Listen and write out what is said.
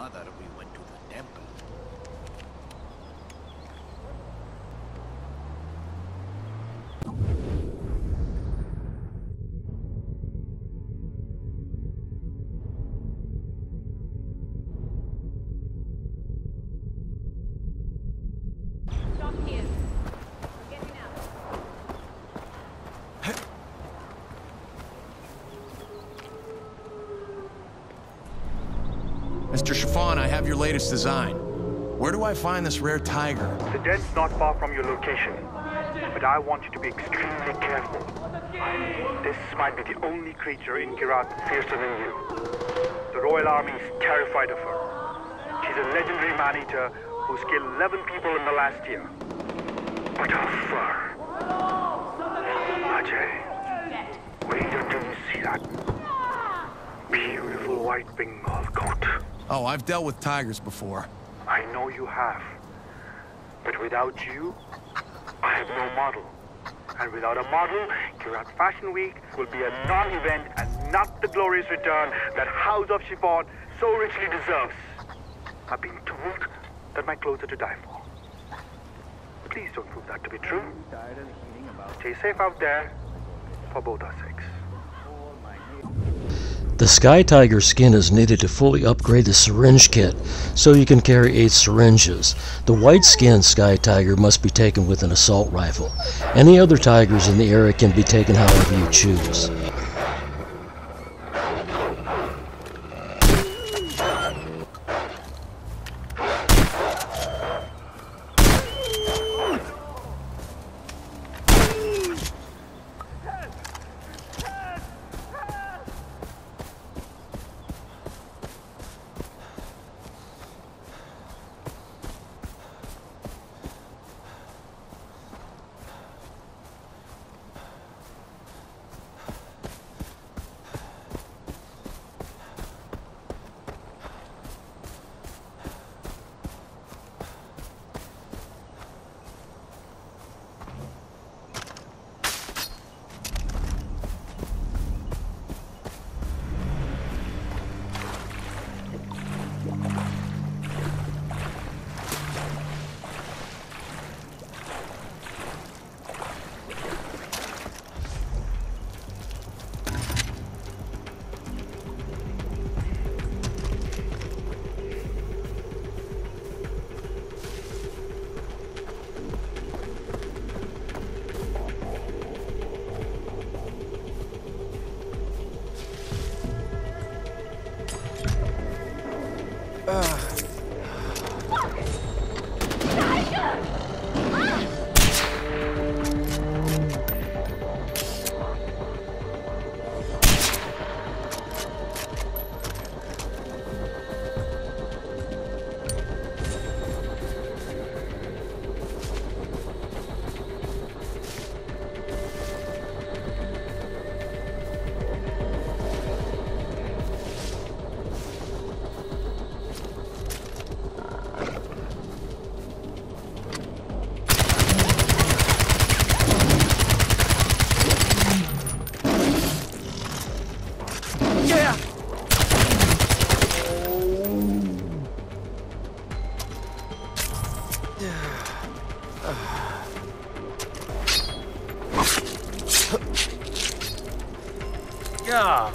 mother, we Mr. Chiffon, I have your latest design. Where do I find this rare tiger? The den's not far from your location, but I want you to be extremely careful. This might be the only creature in Kyrat fiercer than you. The Royal Army is terrified of her. She's a legendary man-eater who's killed 11 people in the last year. But her fur... Ajay, wait until you see that beautiful white Bengal coat. Oh, I've dealt with tigers before. I know you have. But without you, I have no model. And without a model, Kyrat Fashion Week will be a non-event and not the glorious return that House of Chiffon so richly deserves. I've been told that my clothes are to die for. Please don't prove that to be true. Stay safe out there, for both our sakes. The Sky Tiger skin is needed to fully upgrade the syringe kit, so you can carry 8 syringes. The white skinned Sky Tiger must be taken with an assault rifle. Any other tigers in the area can be taken however you choose. God.